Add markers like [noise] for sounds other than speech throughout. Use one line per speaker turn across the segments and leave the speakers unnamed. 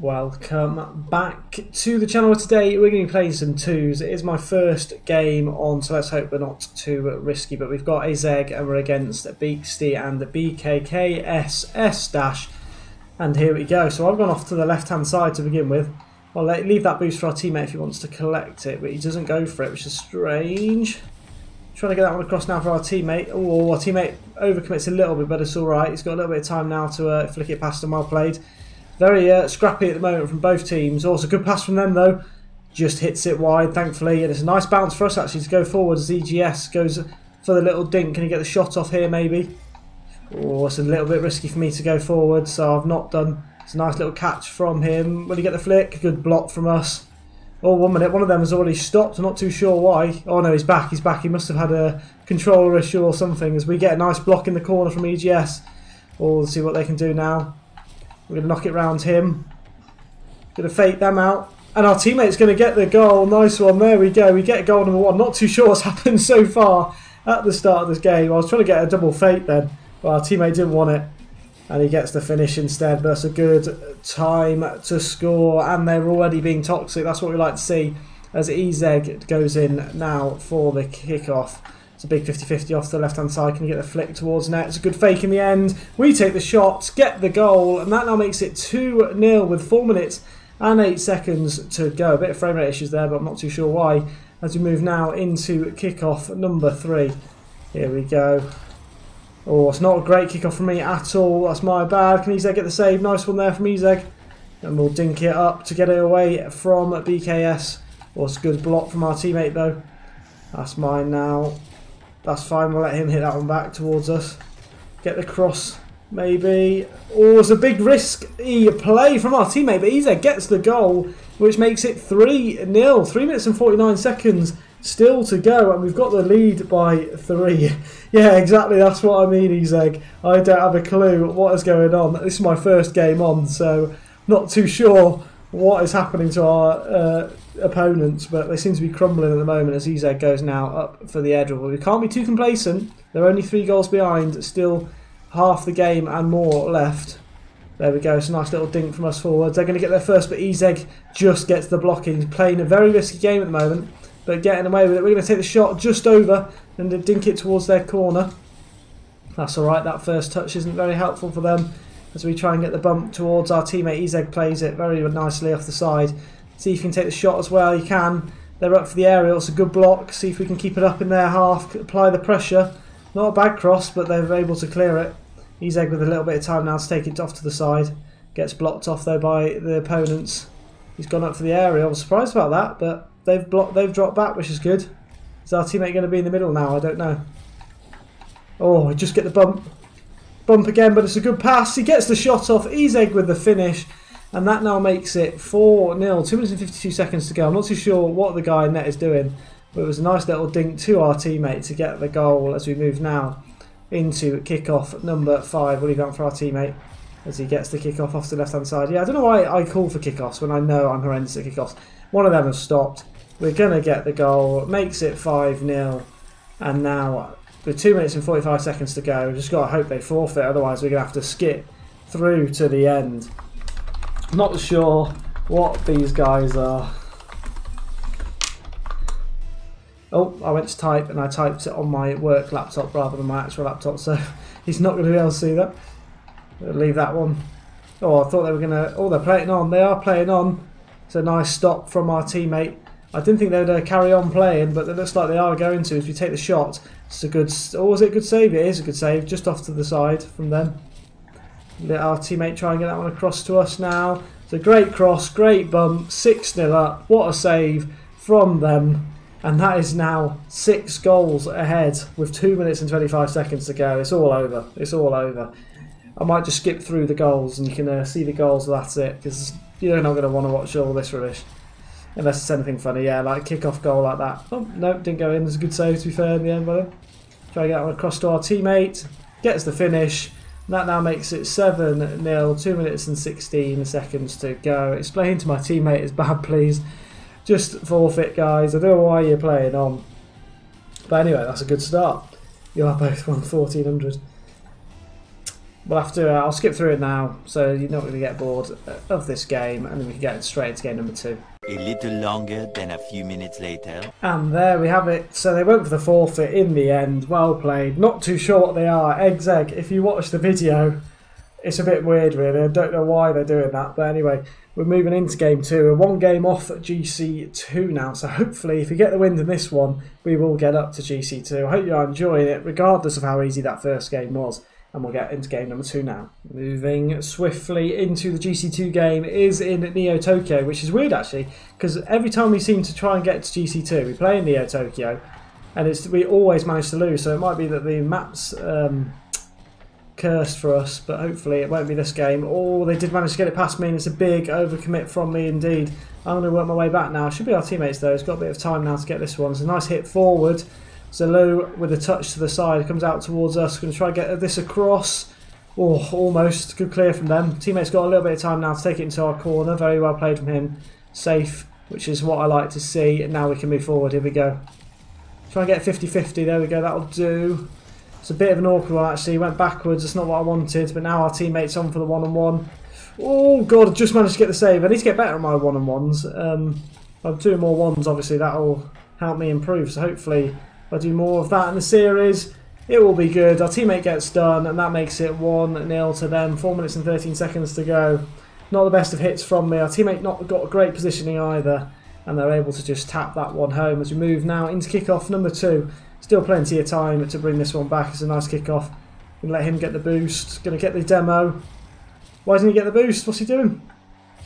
Welcome back to the channel today. We're going to be playing some twos. It is my first game on, so let's hope we're not too risky. But we've got a Zeg and we're against Beastie and the BKKSS dash. And here we go. So I've gone off to the left hand side to begin with. I'll leave that boost for our teammate if he wants to collect it, but he doesn't go for it, which is strange. Trying to get that one across now for our teammate. Oh, our teammate overcommits a little bit, but it's alright. He's got a little bit of time now to uh, flick it past him. Well played. Very uh, scrappy at the moment from both teams. Also, good pass from them though. Just hits it wide, thankfully, and it's a nice bounce for us actually to go forward as EGS goes for the little dink. Can he get the shot off here maybe? Oh, it's a little bit risky for me to go forward, so I've not done. It's a nice little catch from him. Will he get the flick? Good block from us. Oh, one minute. One of them has already stopped. I'm not too sure why. Oh, no, he's back. He's back. He must have had a controller issue or something as we get a nice block in the corner from EGS. Oh, let's see what they can do now. We're going to knock it round him. Going to fake them out. And our teammate's going to get the goal. Nice one. There we go. We get goal number one. Not too sure what's [laughs] happened so far at the start of this game. I was trying to get a double fake then. But our teammate didn't want it. And he gets the finish instead. But it's a good time to score. And they're already being toxic. That's what we like to see. As Ezeg goes in now for the kickoff. It's a big 50-50 off the left-hand side. Can you get the flick towards net? It's a good fake in the end. We take the shot, get the goal, and that now makes it 2-0 with 4 minutes and 8 seconds to go. A bit of frame rate issues there, but I'm not too sure why. As we move now into kickoff number 3. Here we go. Oh, it's not a great kickoff me at all. That's my bad. Can Ezeg get the save? Nice one there from Ezeg. And we'll dink it up to get it away from BKS. Oh, it's a good block from our teammate though. That's mine now. That's fine, we'll let him hit that one back towards us. Get the cross, maybe. Oh, it's a big risk risky play from our teammate, but Ezeg gets the goal, which makes it 3-0. 3 minutes and 49 seconds still to go, and we've got the lead by 3. [laughs] yeah, exactly, that's what I mean, Ezeg. I don't have a clue what is going on. This is my first game on, so not too sure what is happening to our... Uh, opponents, but they seem to be crumbling at the moment as Ezeg goes now up for the edge. We can't be too complacent. They're only three goals behind, still half the game and more left. There we go, it's a nice little dink from us forwards. They're going to get there first, but Ezeg just gets the blocking. He's playing a very risky game at the moment, but getting away with it. We're going to take the shot just over and dink it towards their corner. That's alright, that first touch isn't very helpful for them as we try and get the bump towards our teammate. Ezeg plays it very nicely off the side. See if you can take the shot as well. You can. They're up for the aerial. It's a good block. See if we can keep it up in their half. Apply the pressure. Not a bad cross, but they're able to clear it. Ezeg with a little bit of time now to take it off to the side. Gets blocked off though by the opponents. He's gone up for the aerial. I was surprised about that, but they've blocked. They've dropped back, which is good. Is our teammate going to be in the middle now? I don't know. Oh, just get the bump. Bump again, but it's a good pass. He gets the shot off. Ezeg with the finish. And that now makes it 4 0. 2 minutes and 52 seconds to go. I'm not too sure what the guy in net is doing, but it was a nice little dink to our teammate to get the goal as we move now into kickoff number 5. What you got for our teammate as he gets the kickoff off to the left hand side? Yeah, I don't know why I call for kickoffs when I know I'm horrendous at kickoffs. One of them has stopped. We're going to get the goal. Makes it 5 0. And now, with 2 minutes and 45 seconds to go, we've just got to hope they forfeit, otherwise, we're going to have to skip through to the end. Not sure what these guys are. Oh, I went to type and I typed it on my work laptop rather than my actual laptop, so [laughs] he's not going to be able to see that. I'll leave that one. Oh, I thought they were going to... Oh, they're playing on. They are playing on. It's a nice stop from our teammate. I didn't think they would uh, carry on playing, but it looks like they are going to as we take the shot. It's a good... Oh, was it a good save? It is a good save, just off to the side from them. Let our teammate try and get that one across to us now. It's a great cross, great bump, 6 0 up. What a save from them. And that is now six goals ahead with 2 minutes and 25 seconds to go. It's all over. It's all over. I might just skip through the goals and you can uh, see the goals, that's it. Because you're not going to want to watch all this rubbish. Unless it's anything funny. Yeah, like kick-off goal like that. Oh, no, didn't go in. There's a good save to be fair in the end, but Try to get one across to our teammate. Gets the finish. That now makes it 7 0, 2 minutes and 16 seconds to go. Explain to my teammate it's bad, [laughs] please. Just forfeit, guys. I don't know why you're playing on. But anyway, that's a good start. You are both 1 1400. we'll have to. Uh, I'll skip through it now, so you're not going to get bored of this game, and then we can get straight into game number two.
A little longer than a few minutes later.
And there we have it. So they went for the forfeit in the end. Well played. Not too sure what they are. Eggs egg. If you watch the video, it's a bit weird, really. I don't know why they're doing that, but anyway, we're moving into game two. We're one game off at GC2 now, so hopefully, if we get the wind in this one, we will get up to GC2. I hope you're enjoying it, regardless of how easy that first game was. And we'll get into game number two now. Moving swiftly into the GC2 game is in Neo Tokyo, which is weird actually, because every time we seem to try and get to GC2, we play in Neo Tokyo, and it's we always manage to lose. So it might be that the maps um, cursed for us, but hopefully it won't be this game. Oh, they did manage to get it past me, and it's a big overcommit from me indeed. I'm going to work my way back now. Should be our teammates though. It's got a bit of time now to get this one. It's a nice hit forward. Zalou with a touch to the side comes out towards us. Going to try and get this across. Oh, almost. Good clear from them. Teammates got a little bit of time now to take it into our corner. Very well played from him. Safe, which is what I like to see. And now we can move forward. Here we go. Try and get 50-50. There we go. That'll do. It's a bit of an awkward one actually. Went backwards. That's not what I wanted. But now our teammates on for the one-on-one. Oh god, just managed to get the save. I need to get better at my one-on-ones. Um, I'm doing more ones. Obviously, that'll help me improve. So hopefully, I do more of that in the series, it will be good. Our teammate gets done, and that makes it 1-0 to them. 4 minutes and 13 seconds to go. Not the best of hits from me. Our teammate not got a great positioning either, and they're able to just tap that one home as we move now into kickoff number two. Still plenty of time to bring this one back. It's a nice kickoff. Gonna let him get the boost. Gonna get the demo. Why doesn't he get the boost? What's he doing?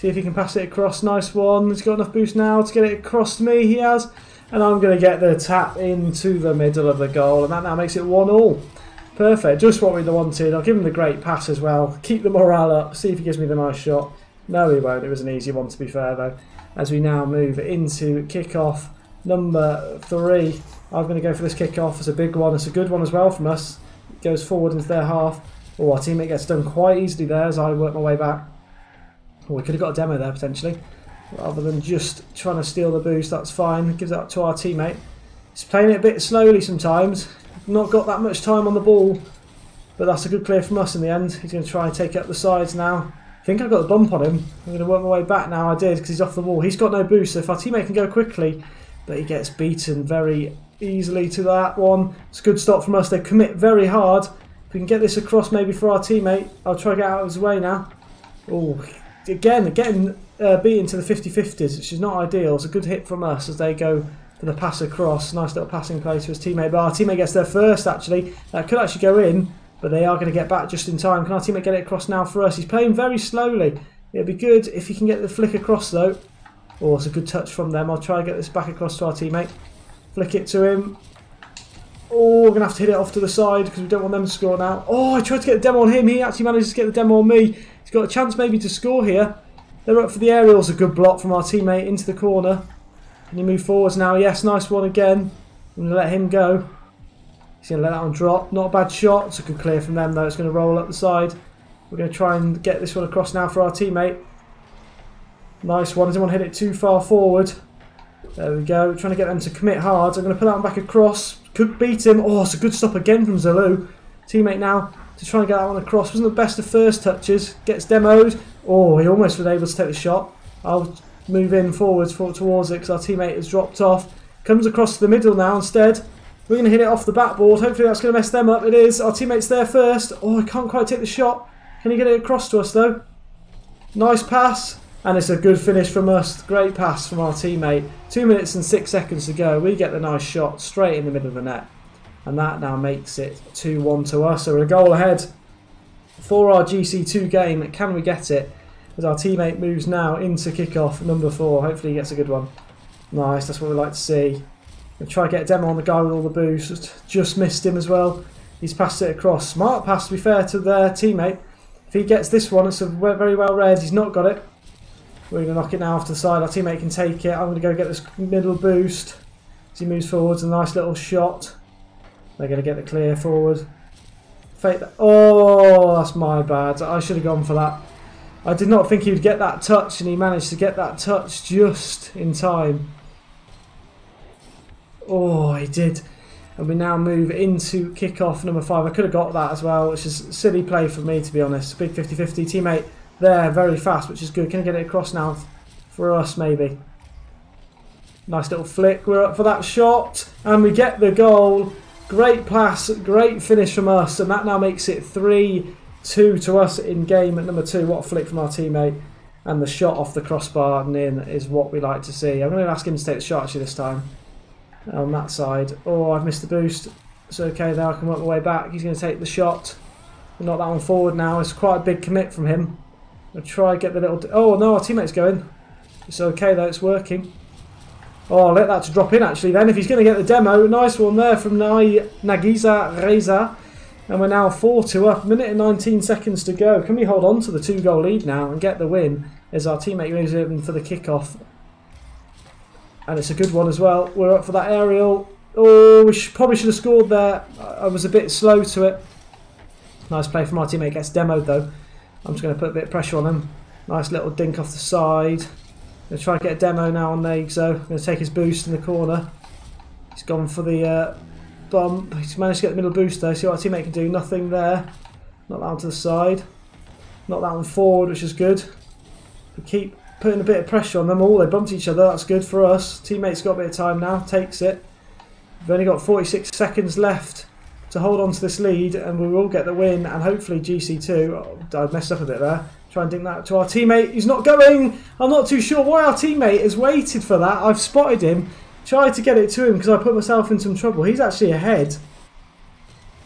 See if he can pass it across. Nice one. He's got enough boost now to get it across to me. He has. And I'm going to get the tap into the middle of the goal. And that now makes it 1 all. Perfect. Just what we wanted. I'll give him the great pass as well. Keep the morale up. See if he gives me the nice shot. No, he won't. It was an easy one to be fair though. As we now move into kick-off number three. I'm going to go for this kick-off. It's a big one. It's a good one as well from us. Goes forward into their half. Oh, our teammate gets done quite easily there as I work my way back. Oh, we could have got a demo there potentially rather than just trying to steal the boost. That's fine. Gives that to our teammate. He's playing it a bit slowly sometimes. Not got that much time on the ball, but that's a good clear from us in the end. He's going to try and take up the sides now. I think I've got the bump on him. I'm going to work my way back now. I did because he's off the wall. He's got no boost, so if our teammate can go quickly, but he gets beaten very easily to that one. It's a good stop from us. They commit very hard. If we can get this across maybe for our teammate, I'll try to get out of his way now. Oh, again, getting uh, beaten to the 50-50s, which is not ideal. It's a good hit from us as they go for the pass across. Nice little passing play to his teammate. But our teammate gets there first, actually. That could actually go in, but they are going to get back just in time. Can our teammate get it across now for us? He's playing very slowly. It'd be good if he can get the flick across, though. Oh, it's a good touch from them. I'll try to get this back across to our teammate. Flick it to him. Oh, we're going to have to hit it off to the side because we don't want them to score now. Oh, I tried to get the demo on him. He actually managed to get the demo on me. He's got a chance maybe to score here. They're up for the aerials. A good block from our teammate into the corner. Can he move forwards now? Yes, nice one again. I'm going to let him go. He's going to let that one drop. Not a bad shot. It's a good clear from them though. It's going to roll up the side. We're going to try and get this one across now for our teammate. Nice one. Doesn't want to hit it too far forward. There we go. Trying to get them to commit hard. I'm going to put that one back across. Could beat him. Oh, it's a good stop again from Zalou. Teammate now to try and get that one across. Wasn't the best of first touches. Gets demoed. Oh, he almost was able to take the shot. I'll move in forwards for, towards it because our teammate has dropped off. Comes across to the middle now instead. We're going to hit it off the backboard. Hopefully that's going to mess them up. It is. Our teammate's there first. Oh, I can't quite take the shot. Can he get it across to us though? Nice pass. And it's a good finish from us. Great pass from our teammate. Two minutes and six seconds to go. We get the nice shot straight in the middle of the net. And that now makes it 2-1 to us. So we're a goal ahead for our GC2 game. Can we get it? As our teammate moves now into kickoff number four. Hopefully he gets a good one. Nice, that's what we like to see. We'll try to get a demo on the guy with all the boosts. Just missed him as well. He's passed it across. Smart pass, to be fair to their teammate. If he gets this one, it's a very well read. He's not got it. We're going to knock it now off to the side. Our teammate can take it. I'm going to go get this middle boost. As he moves forwards, a nice little shot. They're going to get the clear forward. Fake that. Oh, that's my bad. I should have gone for that. I did not think he would get that touch, and he managed to get that touch just in time. Oh, he did. And we now move into kick-off number five. I could have got that as well, which is silly play for me, to be honest. Big 50-50 teammate there, very fast, which is good. Can I get it across now for us, maybe? Nice little flick. We're up for that shot, and we get the goal. Great pass, great finish from us, and that now makes it 3-2 to us in game at number two. What a flick from our teammate. And the shot off the crossbar and in is what we like to see. I'm going to ask him to take the shot actually this time. On that side. Oh, I've missed the boost. It's okay there, I can work my way back. He's going to take the shot. Not that one forward now. It's quite a big commit from him. I'll try get the little... Oh, no, our teammate's going. It's okay though, it's working. Oh, I'll let that to drop in actually then. If he's going to get the demo, nice one there from Nagiza Reza. And we're now 4-2 up. Minute and 19 seconds to go. Can we hold on to the two-goal lead now and get the win as our teammate moves in for the kick-off? And it's a good one as well. We're up for that aerial. Oh, we should, probably should have scored there. I was a bit slow to it. Nice play from our teammate. Gets demoed though. I'm just going to put a bit of pressure on him. Nice little dink off the side. Going to try and get a demo now on Naigzo. Going to take his boost in the corner. He's gone for the uh, bump. He's managed to get the middle boost though. See what our teammate can do. Nothing there. Not that one to the side. Not that one forward, which is good. We keep putting a bit of pressure on them all. They bumped each other. That's good for us. Teammate's got a bit of time now. Takes it. We've only got 46 seconds left to hold on to this lead and we will get the win and hopefully GC2, oh, I messed up a bit there, try and dink that to our teammate, he's not going, I'm not too sure why our teammate has waited for that, I've spotted him, tried to get it to him because I put myself in some trouble, he's actually ahead.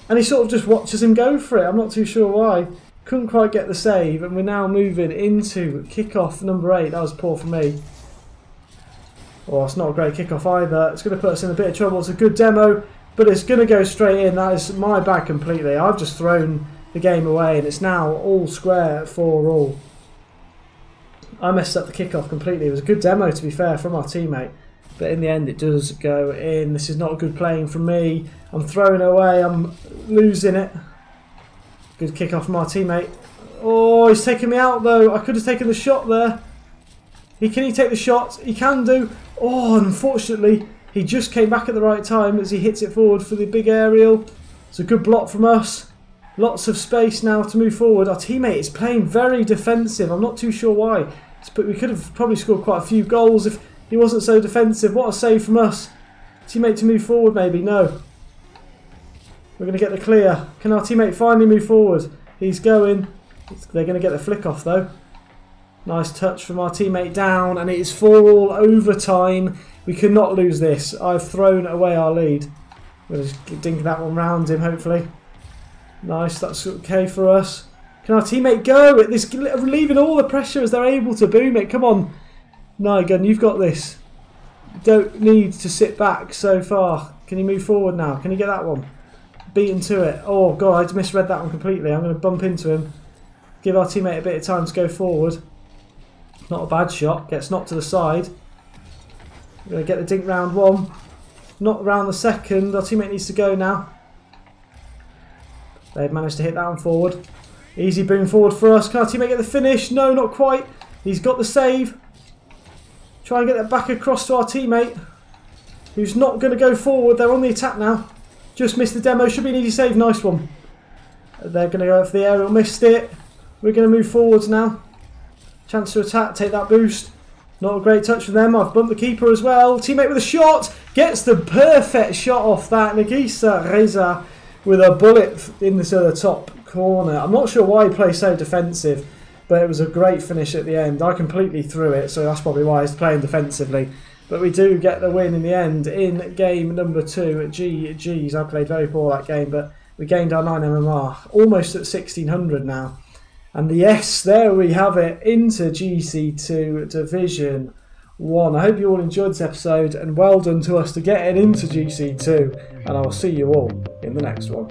And he sort of just watches him go for it, I'm not too sure why, couldn't quite get the save and we're now moving into kick-off number 8, that was poor for me. Oh, it's not a great kick-off either. It's going to put us in a bit of trouble. It's a good demo. But it's going to go straight in. That is my bad completely. I've just thrown the game away and it's now all square for all. I messed up the kickoff completely. It was a good demo, to be fair, from our teammate. But in the end, it does go in. This is not a good playing from me. I'm throwing away. I'm losing it. Good kick off from our teammate. Oh, he's taking me out, though. I could have taken the shot there. He Can he take the shot? He can do. Oh, unfortunately, he just came back at the right time as he hits it forward for the big aerial. It's a good block from us. Lots of space now to move forward. Our teammate is playing very defensive. I'm not too sure why. But we could have probably scored quite a few goals if he wasn't so defensive. What a save from us. Teammate to move forward maybe. No. We're going to get the clear. Can our teammate finally move forward? He's going. They're going to get the flick off though. Nice touch from our teammate down and it is four all overtime. We cannot lose this. I've thrown away our lead. We'll just dink that one round him, hopefully. Nice, that's okay for us. Can our teammate go? This relieving all the pressure as they're able to boom it. Come on, Nigan, you've got this. Don't need to sit back so far. Can you move forward now? Can you get that one? Beaten to it. Oh, God, I misread that one completely. I'm going to bump into him. Give our teammate a bit of time to go forward. Not a bad shot. Gets knocked to the side. We're going to get the dink round one. Not round the second. Our teammate needs to go now. They've managed to hit that one forward. Easy boom forward for us. Can our teammate get the finish? No, not quite. He's got the save. Try and get that back across to our teammate. Who's not going to go forward. They're on the attack now. Just missed the demo. Should be an easy save. Nice one. They're going to go for the aerial. Missed it. We're going to move forwards now. Chance to attack. Take that boost. Not a great touch from them. I've bumped the keeper as well. Teammate with a shot. Gets the perfect shot off that. Nagisa Reza with a bullet in this other top corner. I'm not sure why he plays so defensive, but it was a great finish at the end. I completely threw it, so that's probably why he's playing defensively. But we do get the win in the end in game number two at GG's. I played very poor that game, but we gained our 9 MMR. Almost at 1600 now. And yes, there we have it into GC2 Division 1. I hope you all enjoyed this episode and well done to us to get it into GC2. And I will see you all in the next one.